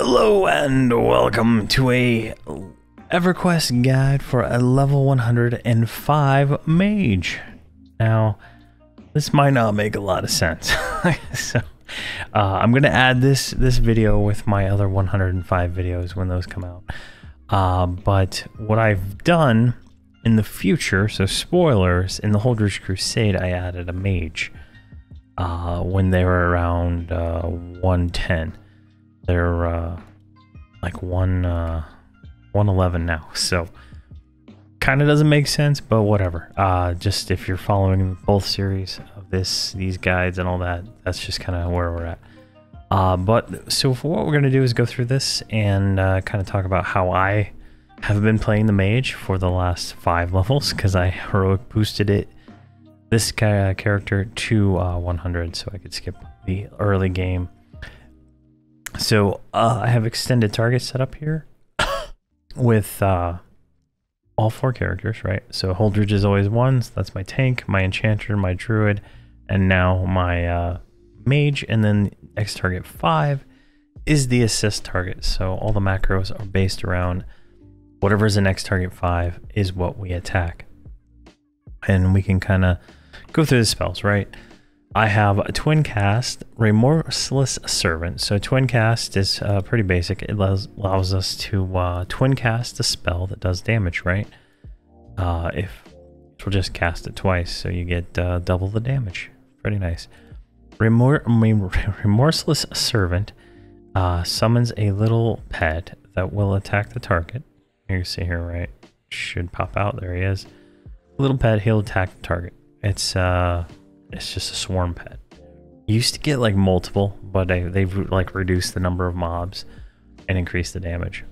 Hello and welcome to a EverQuest guide for a level 105 mage. Now, this might not make a lot of sense. so, uh, I'm to add this this video with my other 105 videos when those come out. Uh, but what I've done in the future, so spoilers, in the Holdredge Crusade, I added a mage uh, when they were around uh, 110. They're uh, like one uh, 111 now, so kind of doesn't make sense, but whatever. Uh, just if you're following both series of this, these guides and all that, that's just kind of where we're at. Uh, but so for what we're gonna do is go through this and uh, kind of talk about how I have been playing the mage for the last five levels because I heroic boosted it this character to uh, 100 so I could skip the early game. So uh, I have extended target set up here with uh, all four characters, right? So Holdredge is always one, so that's my tank, my enchanter, my druid, and now my uh, mage, and then X target 5 is the assist target. So all the macros are based around whatever is the X target 5 is what we attack. And we can kind of go through the spells, right? I have a twin cast, remorseless servant. So twin cast is uh, pretty basic. It allows, allows us to uh, twin cast a spell that does damage, right? Uh, if we'll just cast it twice, so you get uh, double the damage. Pretty nice. Remor remorseless servant uh, summons a little pet that will attack the target. You see here, right? Should pop out. There he is. Little pet, he'll attack the target. It's uh, it's just a swarm pet. used to get like multiple, but they, they've like reduced the number of mobs and increased the damage.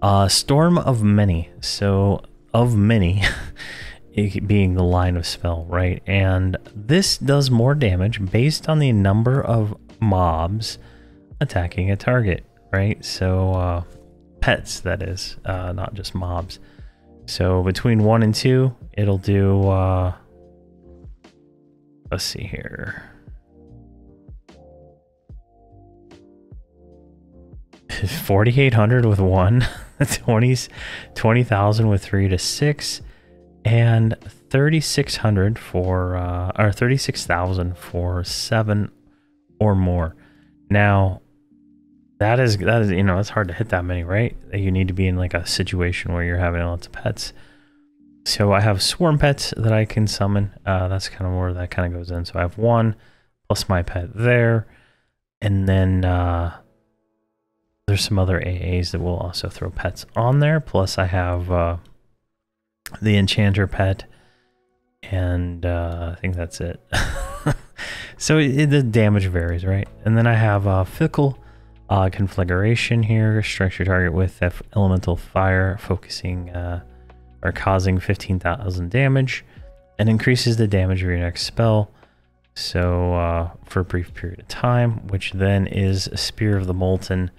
Uh, Storm of Many. So of many being the line of spell, right? And this does more damage based on the number of mobs attacking a target, right? So uh, pets, that is, uh, not just mobs. So between one and two, it'll do. Uh, let's see here. 4800 with one 20s 20000 with three to six and 3600 for uh or 36000 for seven or more. Now that is that is you know it's hard to hit that many right? You need to be in like a situation where you're having lots of pets so i have swarm pets that i can summon. Uh, that's kind of where that kind of goes in. So i have one plus my pet there. And then uh, there's some other aas that will also throw pets on there. Plus i have uh, the enchanter pet. And uh, i think that's it. So it, the damage varies right? And then i have uh, fickle uh, configuration here. Strikes your target with elemental fire, focusing or causing 15,000 damage, and increases the damage of your next spell. So uh, for a brief period of time, which then is a Spear of the Molten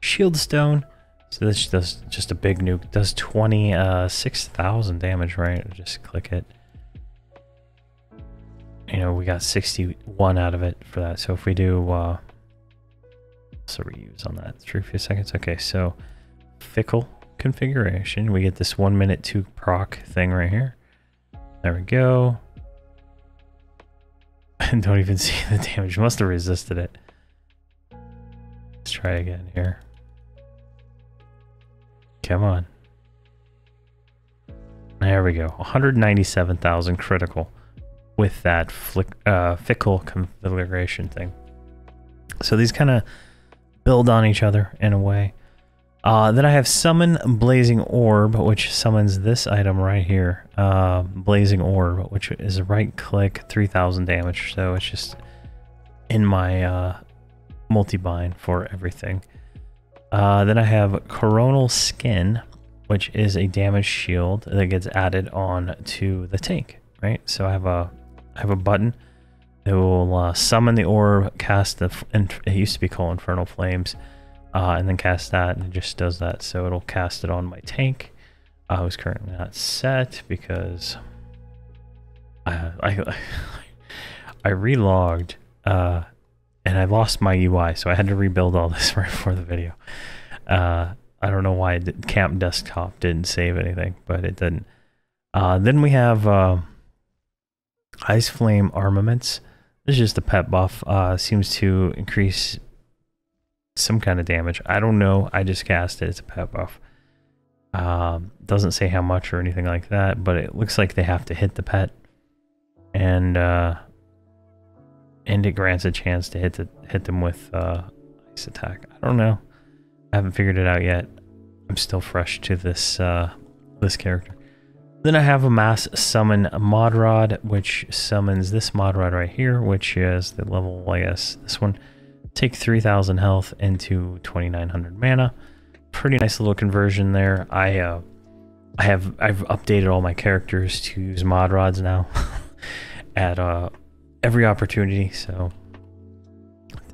Shield Stone. So this does just a big nuke. Does 26,000 uh, damage, right? Just click it. You know, we got 61 out of it for that. So if we do uh, so reuse on that. Three few seconds. Okay, so fickle configuration. We get this one minute to proc thing right here. There we go. And don't even see the damage. Must have resisted it. Let's try again here. Come on. There we go. 197,000 critical with that flick, uh, fickle configuration thing. So these kind of build on each other in a way. Uh, then I have Summon Blazing Orb, which summons this item right here. Uh, Blazing Orb, which is a right click, 3000 damage. So it's just in my uh, multi-bind for everything. Uh, then I have Coronal Skin, which is a damage shield that gets added on to the tank, right? So I have a I have a button that will uh, summon the orb, cast the. And it used to be called Infernal Flames, uh, and then cast that, and it just does that. So it'll cast it on my tank. I was currently not set because I I, I relogged uh, and I lost my UI, so I had to rebuild all this right before the video. Uh, I don't know why did, Camp Desktop didn't save anything, but it didn't. Uh, then we have uh, Ice Flame Armaments. This is just a pet buff. Uh, seems to increase some kind of damage. I don't know. I just cast it. It's a pet buff. Um, doesn't say how much or anything like that, but it looks like they have to hit the pet, and uh, and it grants a chance to hit the, hit them with uh, ice attack. I don't know. I haven't figured it out yet. I'm still fresh to this uh, this character. Then I have a mass summon mod rod, which summons this mod rod right here, which is the level, I guess, this one. Take 3,000 health into 2,900 mana. Pretty nice little conversion there. I uh, I have I've updated all my characters to use mod rods now at uh, every opportunity, so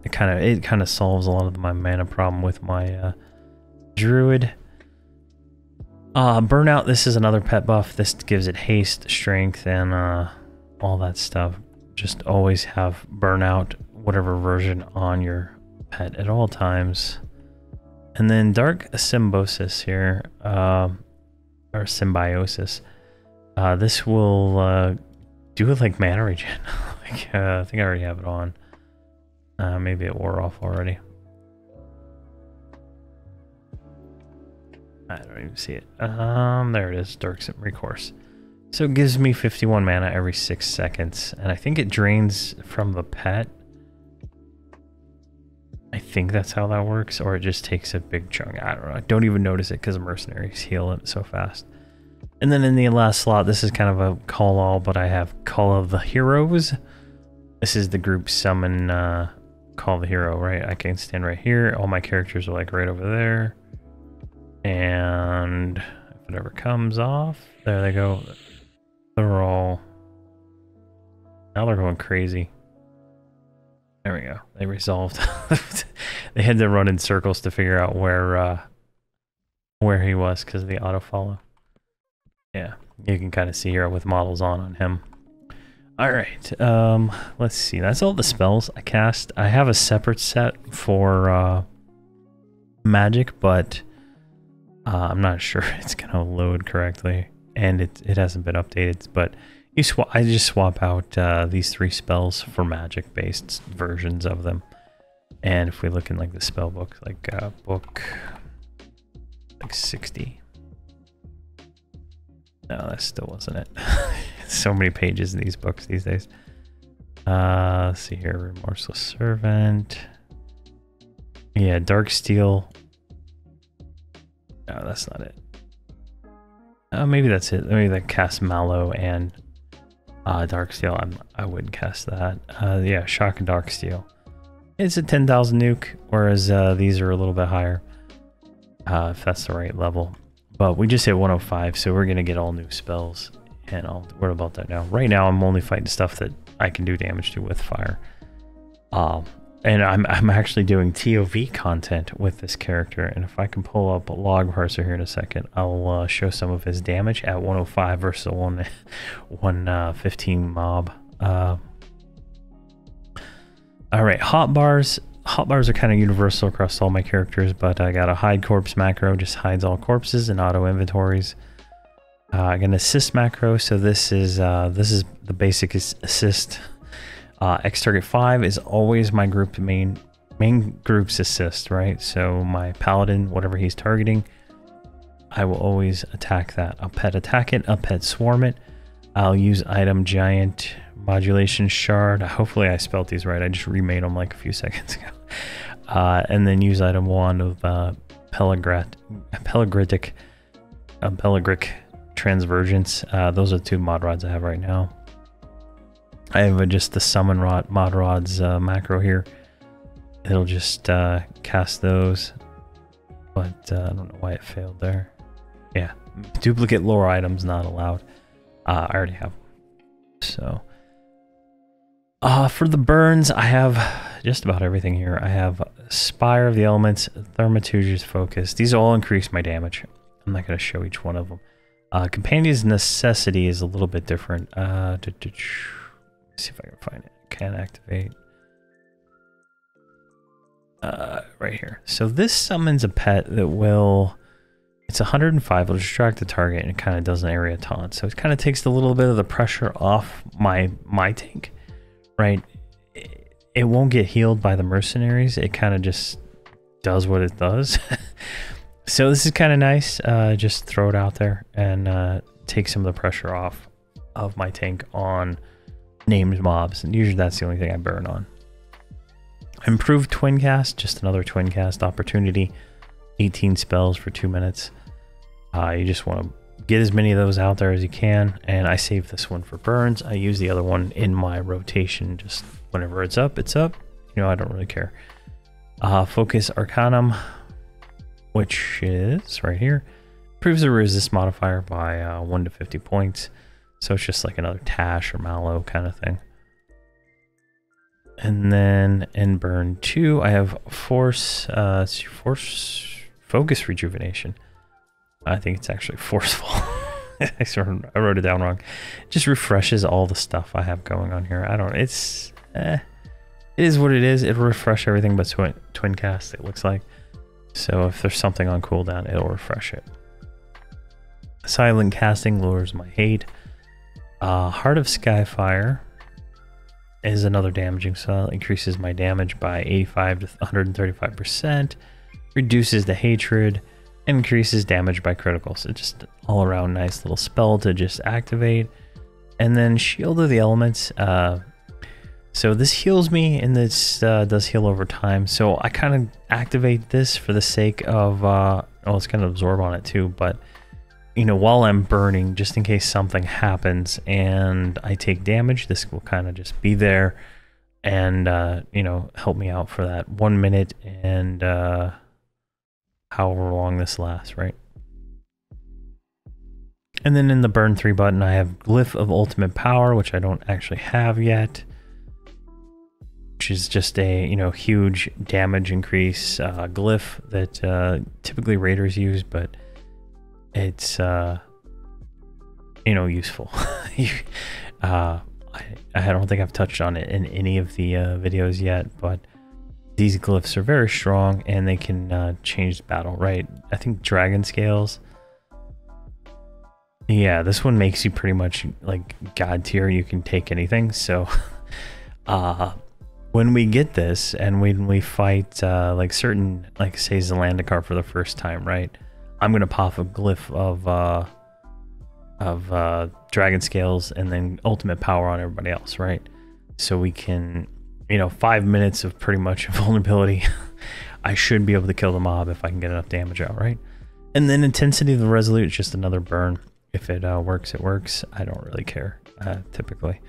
it kind of it kind of solves a lot of my mana problem with my uh, druid. Uh, burnout. This is another pet buff. This gives it haste, strength, and uh, all that stuff. Just always have burnout, whatever version, on your pet at all times. And then dark symbiosis here, uh, or symbiosis. Uh, this will uh, do it like mana regen. like, uh, I think I already have it on. Uh, maybe it wore off already. I don't even see it. Um, there it is, Dark Sim Recourse. So it gives me 51 mana every 6 seconds, and I think it drains from the pet. Think that's how that works, or it just takes a big chunk. I don't know. I don't even notice it because mercenaries heal it so fast. And then in the last slot, this is kind of a call all, but I have Call of the Heroes. This is the group summon uh, Call the Hero, right? I can stand right here. All my characters are like right over there. And if it ever comes off, there they go. They're all... Now they're going crazy. There we go. They resolved. they had to run in circles to figure out where uh, where he was because of the auto follow. Yeah, you can kind of see here with models on on him. All right, um, let's see. That's all the spells I cast. I have a separate set for uh, magic, but uh, I'm not sure it's gonna load correctly, and it it hasn't been updated. But you swap. I just swap out uh, these three spells for magic-based versions of them. And if we look in like the spell book, like uh, book like 60, no, that still wasn't it. so many pages in these books these days. Uh, let's see here. Remorseless Servant. Yeah, Dark Steel. No, that's not it. Uh, maybe that's it. Maybe that cast Mallow and uh, Dark Steel. I'm, I wouldn't cast that. Uh, yeah, Shock and Dark Steel. It's a 10,000 nuke, whereas uh, these are a little bit higher. Uh, if that's the right level. But we just hit 105, so we're going to get all new spells. And I'll worry about that now. Right now, I'm only fighting stuff that I can do damage to with fire. Um, and I'm, I'm actually doing TOV content with this character. And if I can pull up a log parser here in a second, I'll uh, show some of his damage at 105 versus 1, 115 uh, mob. All right, hot bars hotbars are kind of universal across all my characters, but I got a hide corpse macro, just hides all corpses and auto inventories. Uh, I got an assist macro, so this is uh, this is the basic assist. Uh, X target five is always my group main main group's assist, right? So my paladin, whatever he's targeting, I will always attack that. I'll pet attack it, I'll pet swarm it. I'll use item giant modulation shard. Hopefully I spelt these right. I just remade them like a few seconds ago. Uh, and then use item one of uh, Pelagritic, uh, Pelagric Transvergence. Uh, those are the two mod rods I have right now. I have just the summon rod mod rods uh, macro here. It'll just uh, cast those, but uh, I don't know why it failed there. Yeah, duplicate lore items not allowed. Uh, I already have, so uh, for the burns, I have just about everything here. I have Spire of the Elements, Thaumaturge's Focus. These all increase my damage. I'm not going to show each one of them. Uh, Companion's Necessity is a little bit different. Uh, see if I can find it. Can activate. uh, right here. So this summons a pet that will, it's 105, it'll distract the target and it kind of does an area taunt. So it kind of takes a little bit of the pressure off my, my tank, right? It, it won't get healed by the mercenaries. It kind of just does what it does. so this is kind of nice. Uh, just throw it out there and uh, take some of the pressure off of my tank on named mobs. And usually that's the only thing I burn on. Improved twin cast, just another twin cast opportunity. 18 spells for two minutes. Uh, you just want to get as many of those out there as you can. And I save this one for burns. I use the other one in my rotation. Just whenever it's up, it's up. You know, I don't really care. Uh, Focus Arcanum, which is right here, improves the resist modifier by uh, 1 to 50 points. So it's just like another Tash or Malo kind of thing. And then in burn two, I have force, uh, force focus rejuvenation. I think it's actually forceful. I sort of I wrote it down wrong. It just refreshes all the stuff I have going on here. I don't. It's eh, it is what it is. It'll refresh everything but twin, twin cast. It looks like. So if there's something on cooldown, it'll refresh it. Silent casting lowers my hate. Uh, Heart of Skyfire is another damaging spell. Increases my damage by 85 to 135%. Reduces the hatred. Increases damage by criticals. So just all around nice little spell to just activate. And then Shield of the Elements. Uh, so this heals me and this uh, does heal over time. So I kind of activate this for the sake of, uh, well, it's kind of absorb on it too, but you know, while I'm burning, just in case something happens and I take damage, this will kind of just be there and, uh, you know, help me out for that one minute and uh, however long this lasts, right? And then in the burn 3 button, I have Glyph of Ultimate Power, which I don't actually have yet. Which is just a, you know, huge damage increase uh, glyph that uh, typically raiders use, but it's uh, you know useful. uh, I, I don't think I've touched on it in any of the uh, videos yet, but these glyphs are very strong and they can uh, change the battle. Right? I think dragon scales. Yeah, this one makes you pretty much like god tier. You can take anything. So, uh, when we get this and when we fight uh, like certain, like say Zendikar for the first time, right? I'm gonna pop a glyph of uh, of uh, dragon scales and then ultimate power on everybody else, right? So we can, you know, five minutes of pretty much vulnerability. I should be able to kill the mob if I can get enough damage out, right? And then intensity of the resolute is just another burn. If it uh, works, it works. I don't really care, uh, typically.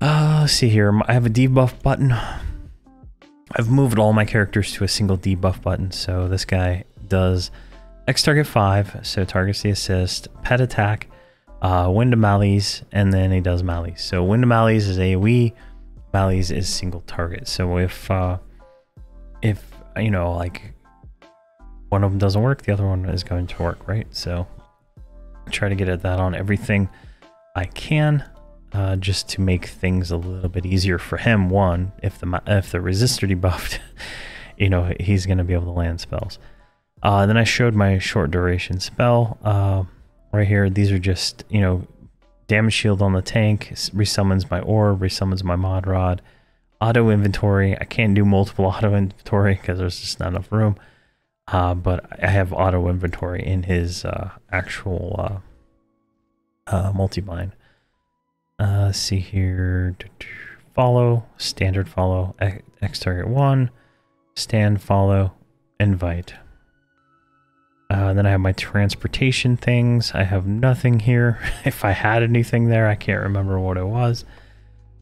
Uh, see here. I have a debuff button. I've moved all my characters to a single debuff button. So this guy does X target 5, so targets the assist, pet attack, uh, wind of Malleus, and then he does Malleus. So wind of Malleus is AoE, Malleus is single target. So if, uh, if, you know, like one of them doesn't work, the other one is going to work, right? So try to get at that on everything I can. Uh, just to make things a little bit easier for him. One, if the if the resistor debuffed, you know he's going to be able to land spells. Uh, then I showed my short duration spell uh, right here. These are just, you know, damage shield on the tank, resummons my orb, resummons my mod rod, auto inventory. I can't do multiple auto inventory because there's just not enough room. Uh, but I have auto inventory in his uh, actual uh, uh, multi-bind. Uh, see here, follow, standard follow, X target one, stand follow, invite. Uh, then I have my transportation things. I have nothing here. if I had anything there, I can't remember what it was.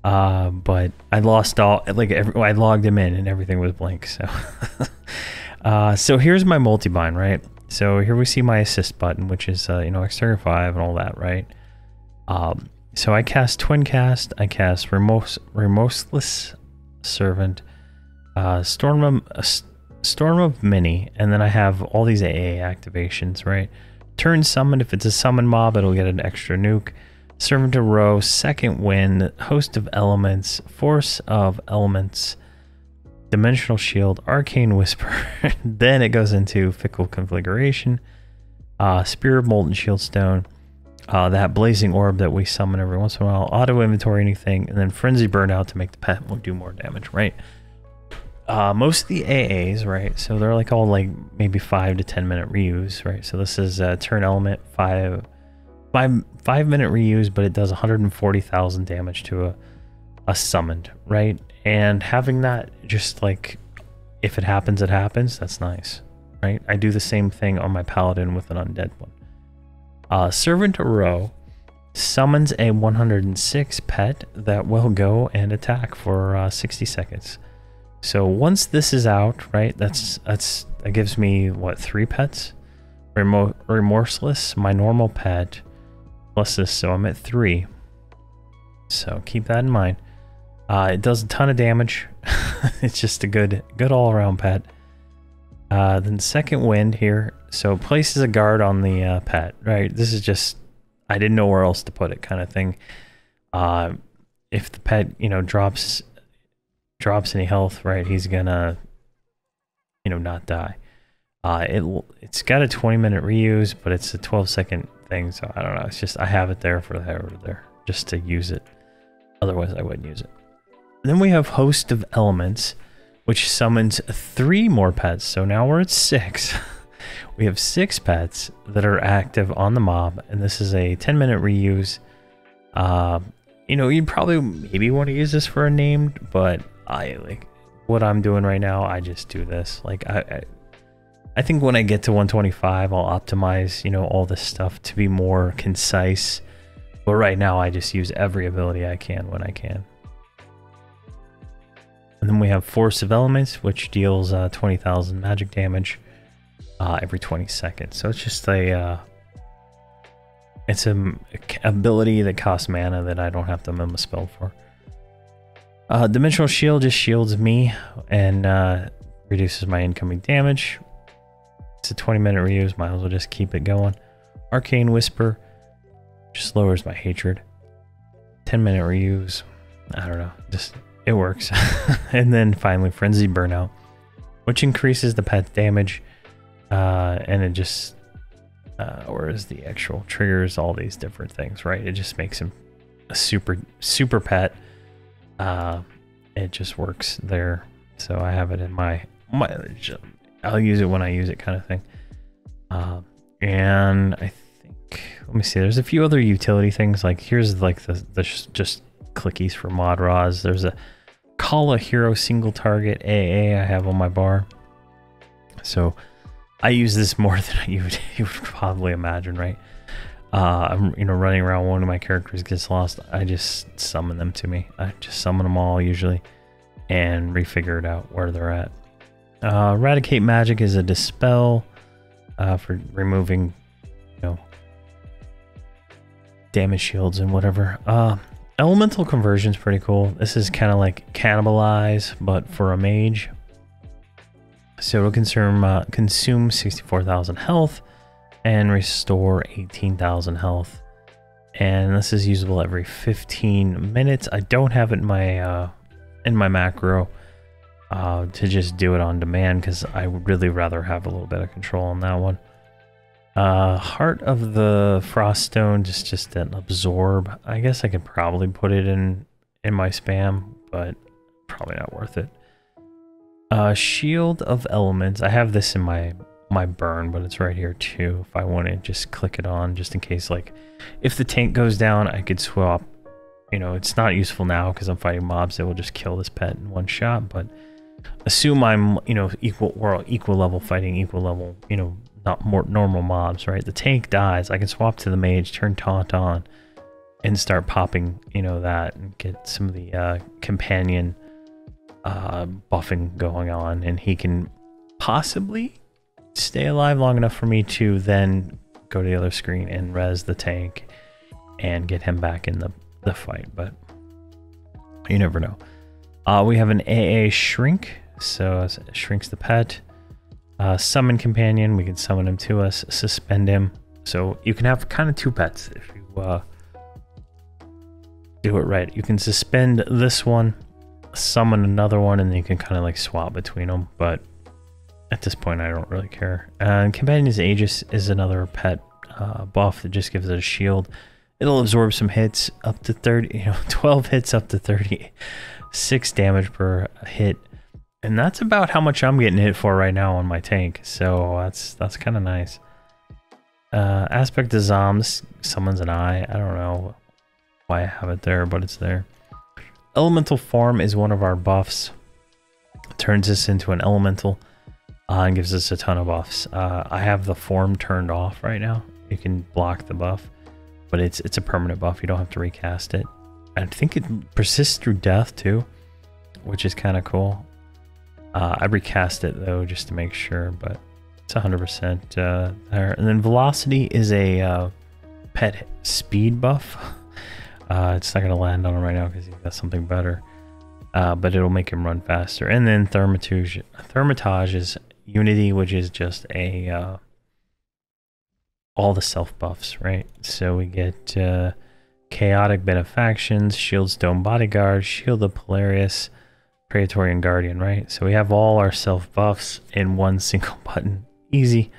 Uh, but I lost all, like, every, I logged him in and everything was blank. So, uh, so here's my multi-bind, right? So here we see my assist button, which is, uh, you know, exterior 5 and all that, right? Um, so I cast Twin Cast, I cast Remorse, Remorseless Servant, uh, Storm, uh, Storm of Many, and then I have all these AA activations, right? Turn summon, if it's a summon mob, it'll get an extra nuke. Servant of Ro, Second Wind, Host of Elements, Force of Elements, Dimensional Shield, Arcane Whisper. then it goes into Fickle Configuration, uh, Spear of Molten Shieldstone, uh, that Blazing Orb that we summon every once in a while, Auto Inventory anything, and then Frenzy Burnout to make the pet do more damage, right? Uh, most of the AAs, right? So they're like all like maybe five to ten minute reuse, right? So this is a turn element five, five, five minute reuse, but it does 140,000 damage to a, a summoned, right? And having that just like, if it happens, it happens. That's nice, right? I do the same thing on my paladin with an undead one. Uh, Servant Ro summons a 106 pet that will go and attack for uh, 60 seconds. So once this is out, right? That's that's that gives me what three pets? Remo remorseless, my normal pet, plus this, so I'm at three. So keep that in mind. Uh, it does a ton of damage. it's just a good good all around pet. Uh, then second wind here, so places a guard on the uh, pet, right? This is just I didn't know where else to put it, kind of thing. Uh, if the pet, you know, drops drops any health, right, he's gonna, you know, not die. Uh, it it's got a 20 minute reuse, but it's a 12 second thing, so I don't know. It's just I have it there for there or there just to use it. Otherwise, I wouldn't use it. then we have Host of Elements, which summons three more pets. So now we're at six. we have six pets that are active on the mob, and this is a 10 minute reuse. Uh, you know, you'd probably maybe want to use this for a named, but I like what I'm doing right now. I just do this. Like I, I, I think when I get to 125, I'll optimize, you know, all this stuff to be more concise. But right now, I just use every ability I can when I can. And then we have Force of Elements, which deals uh, 20,000 magic damage uh, every 20 seconds. So it's just a, uh, it's an ability that costs mana that I don't have to mem a spell for. Uh, Dimensional Shield just shields me and uh, reduces my incoming damage. It's a 20 minute reuse, might as well just keep it going. Arcane Whisper just lowers my hatred. 10 minute reuse, I don't know, just it works. and then finally, Frenzy Burnout, which increases the pet's damage, uh, and it just, uh, or is the actual triggers all these different things, right? It just makes him a super super pet uh, it just works there. So I have it in my my. I'll use it when I use it, kind of thing. Uh, and I think let me see. There's a few other utility things. Like here's like the the just clickies for mod rods. There's a call a hero single target AA I have on my bar. So I use this more than you would, you would probably imagine, right? Uh, I'm you know running around one of my characters gets lost, I just summon them to me. I just summon them all usually, and refigure it out where they're at. Uh, Eradicate magic is a dispel uh, for removing, you know, damage shields and whatever. Uh, elemental conversion is pretty cool. This is kind of like cannibalize, but for a mage. So it'll consume uh, consume 64,000 health and restore 18,000 health. And this is usable every 15 minutes. I don't have it in my uh, in my macro uh, to just do it on demand because I would really rather have a little bit of control on that one. Uh, Heart of the Froststone just just an absorb. I guess I could probably put it in in my spam, but probably not worth it. Uh, Shield of Elements. I have this in my my burn, but it's right here too. If I want to just click it on, just in case, like, if the tank goes down, I could swap. You know, it's not useful now because I'm fighting mobs that will just kill this pet in one shot, but assume I'm, you know, equal, we're equal level fighting equal level, you know, not more normal mobs, right? The tank dies, I can swap to the mage, turn taunt on, and start popping, you know, that and get some of the uh, companion uh, buffing going on, and he can possibly stay alive long enough for me to then go to the other screen and res the tank and get him back in the, the fight, but you never know. Uh, we have an AA Shrink, so shrinks the pet. Uh, summon Companion, we can summon him to us. Suspend him. So you can have kind of two pets if you uh, do it right. You can suspend this one summon another one and then you can kind of like swap between them. But at this point, I don't really care. And Companion's Aegis is another pet uh, buff that just gives it a shield. It'll absorb some hits up to 30, you know, 12 hits up to 36 damage per hit. And that's about how much I'm getting hit for right now on my tank. So that's that's kind of nice. Uh, Aspect of Zoms summons an eye. I don't know why I have it there, but it's there. Elemental Form is one of our buffs. Turns us into an elemental uh, and gives us a ton of buffs. Uh, I have the form turned off right now. You can block the buff, but it's it's a permanent buff. You don't have to recast it. I think it persists through death too, which is kind of cool. Uh, I recast it though just to make sure, but it's 100% uh, there. And then velocity is a uh, pet speed buff. Uh, it's not going to land on him right now because he's got something better. Uh, but it'll make him run faster. And then Thaumaturge, Thaumaturge is Unity, which is just a uh, all the self buffs, right? So we get uh, Chaotic Benefactions, Shieldstone Bodyguard, Shield of Polaris, Praetorian Guardian, right? So we have all our self buffs in one single button. Easy.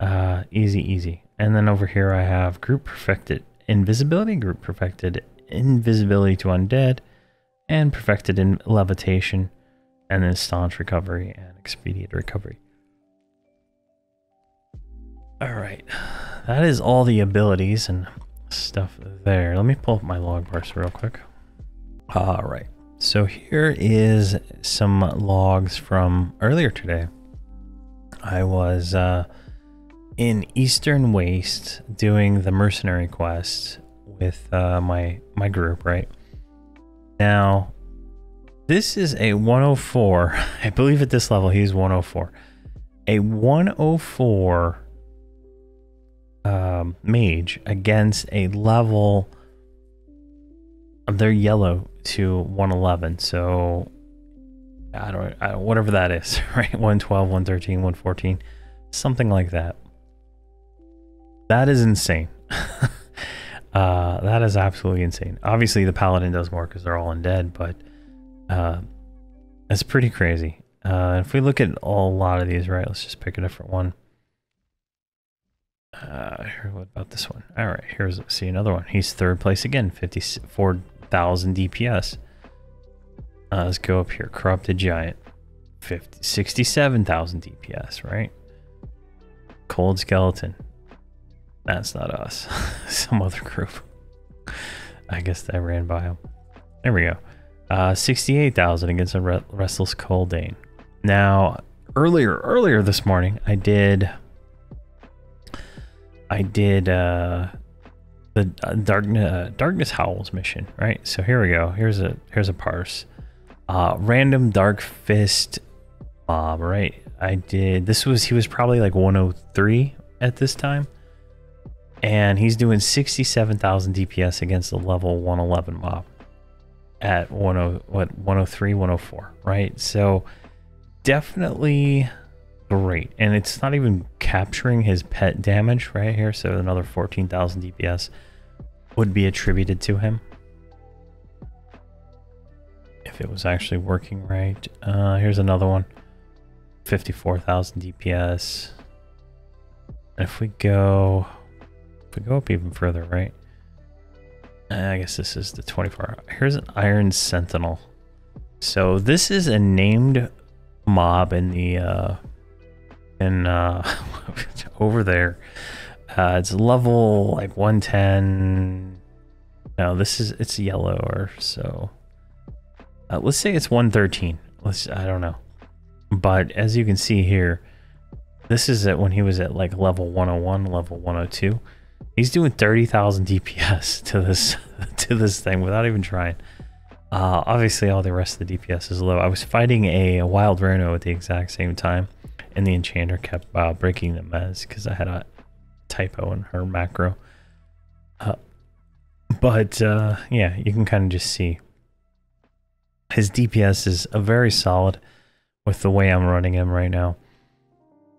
Uh, easy, easy. And then over here I have Group Perfected invisibility, group perfected invisibility to undead, and perfected in levitation, and then staunch recovery and expedient recovery. All right, that is all the abilities and stuff there. Let me pull up my log bars real quick. All right, so here is some logs from earlier today. I was uh, in Eastern Waste doing the mercenary quest with uh, my my group, right? Now, this is a 104. I believe at this level he's 104. A 104 um, mage against a level. They're yellow to 111, so I don't, I don't whatever that is, right? 112, 113, 114, something like that. That is insane. uh, that is absolutely insane. Obviously, the paladin does more because they're all undead, but uh, it's pretty crazy. Uh, if we look at a lot of these, right? Let's just pick a different one. Uh, what about this one? All right, here's see another one. He's third place again, 54,000 DPS. Uh, let's go up here. Corrupted Giant, 50, 67,000 DPS, right? Cold Skeleton, that's not us. Some other group. I guess I ran by them. There we go. Uh, 68,000 against a Re Restless Kaldane. Now, earlier, earlier this morning, I did, I did, uh, the uh, darkness, uh, darkness howls mission, right? So here we go. Here's a, here's a parse. Uh, random dark fist mob, right? I did, this was, he was probably like 103 at this time and he's doing 67,000 DPS against the level 111 mob at 10 what 103 104 right? So definitely great. And it's not even capturing his pet damage right here so another 14,000 DPS would be attributed to him. If it was actually working right. Uh here's another one. 54,000 DPS if we go if we go up even further, right? Uh, I guess this is the 24. Here's an Iron Sentinel. So this is a named mob in the uh in uh over there. Uh it's level like 110. No, this is it's yellow or so. Uh, let's say it's 113. Let's I don't know. But as you can see here, this is at when he was at like level 101, level 102. He's doing 30,000 DPS to this to this thing without even trying. Uh, obviously, all the rest of the DPS is low. I was fighting a, a wild rhino at the exact same time, and the enchanter kept uh, breaking the mez because I had a typo in her macro. Uh, but uh, yeah, you can kind of just see his DPS is a very solid with the way I'm running him right now.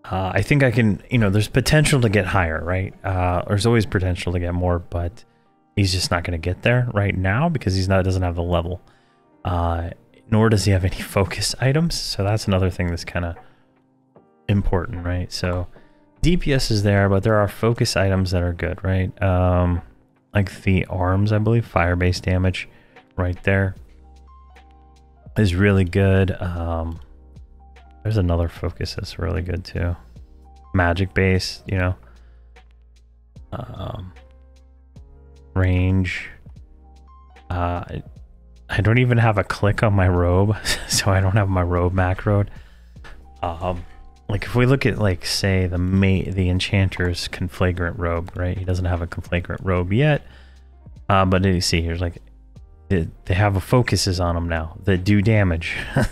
Uh, I think I can, you know, there's potential to get higher, right? Uh, there's always potential to get more, but he's just not going to get there right now because he's not doesn't have the level. Uh, nor does he have any focus items. So that's another thing that's kind of important, right? So DPS is there, but there are focus items that are good, right? Um, like the arms, I believe, fire-based damage right there is really good. Um, there's another focus that's really good too. Magic base, you know. Um, range. Uh, I don't even have a click on my robe, so I don't have my robe macroed. Um, like if we look at like say the ma the enchanter's conflagrant robe, right? He doesn't have a conflagrant robe yet, uh, but you see here's like it, they have a focuses on him now that do damage.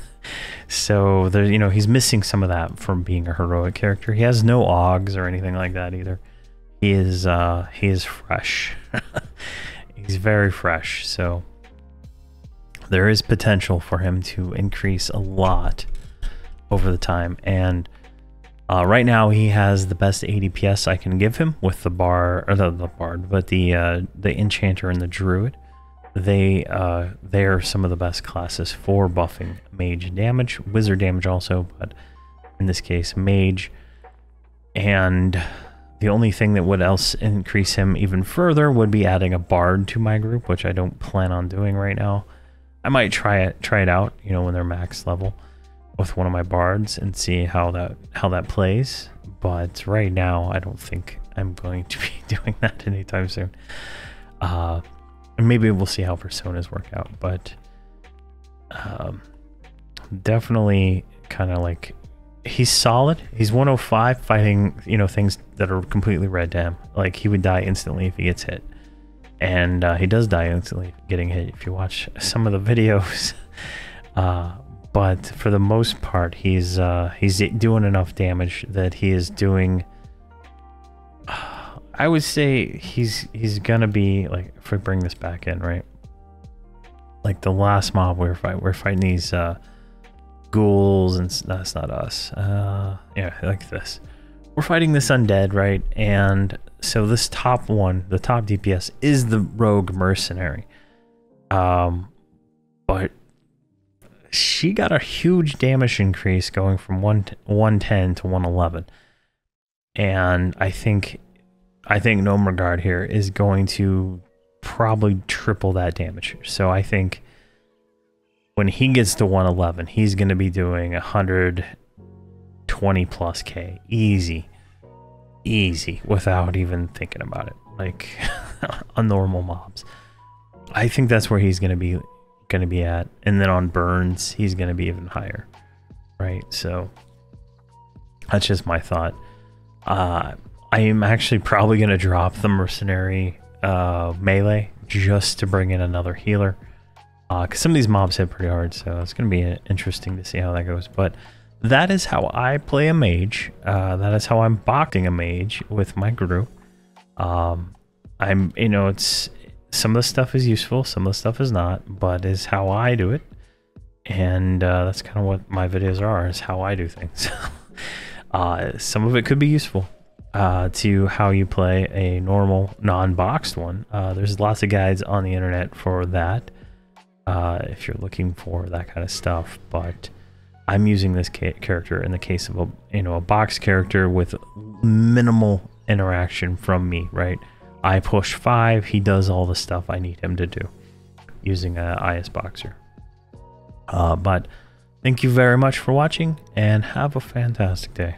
so there, you know, he's missing some of that from being a heroic character. He has no augs or anything like that either. He is uh, he is fresh. he's very fresh. So there is potential for him to increase a lot over the time. And uh, right now he has the best ADPS I can give him with the bar or the, the bard, but the uh, the enchanter and the druid. They uh, they are some of the best classes for buffing mage damage, wizard damage also, but in this case mage. And the only thing that would else increase him even further would be adding a bard to my group, which I don't plan on doing right now. I might try it try it out, you know, when they're max level with one of my bards and see how that how that plays. But right now, I don't think I'm going to be doing that anytime soon. Uh, and maybe we'll see how personas work out, but um, definitely kind of like he's solid. He's 105 fighting, you know, things that are completely red to him. Like he would die instantly if he gets hit and uh, he does die instantly getting hit if you watch some of the videos. Uh, but for the most part, he's uh, he's doing enough damage that he is doing. I would say he's he's gonna be like if we bring this back in right, like the last mob we are fighting, we're fighting these uh, ghouls and that's not us. Uh, yeah, like this. We're fighting this undead, right? And so this top one, the top DPS, is the rogue mercenary. Um, but she got a huge damage increase going from one 110 to 111. And I think I think Gnomeregard here is going to probably triple that damage. So I think when he gets to 111, he's going to be doing 120 plus K. Easy. Easy without even thinking about it. Like on normal mobs. I think that's where he's going to be going to be at. And then on burns he's going to be even higher. Right? So that's just my thought. Uh i am actually probably going to drop the mercenary uh melee just to bring in another healer uh because some of these mobs hit pretty hard so it's going to be interesting to see how that goes but that is how I play a mage. Uh, that is how I'm boxing a mage with my group. Um, I'm, you know, it's some of the stuff is useful, some of the stuff is not, but is how I do it. And uh, that's kind of what my videos are, is how I do things. uh, some of it could be useful uh, to how you play a normal non-boxed one. Uh, there's lots of guides on the internet for that uh, if you're looking for that kind of stuff, but I'm using this character in the case of a you know a box character with minimal interaction from me, right? I push five, he does all the stuff I need him to do using a ISBoxer. Uh, but thank you very much for watching and have a fantastic day.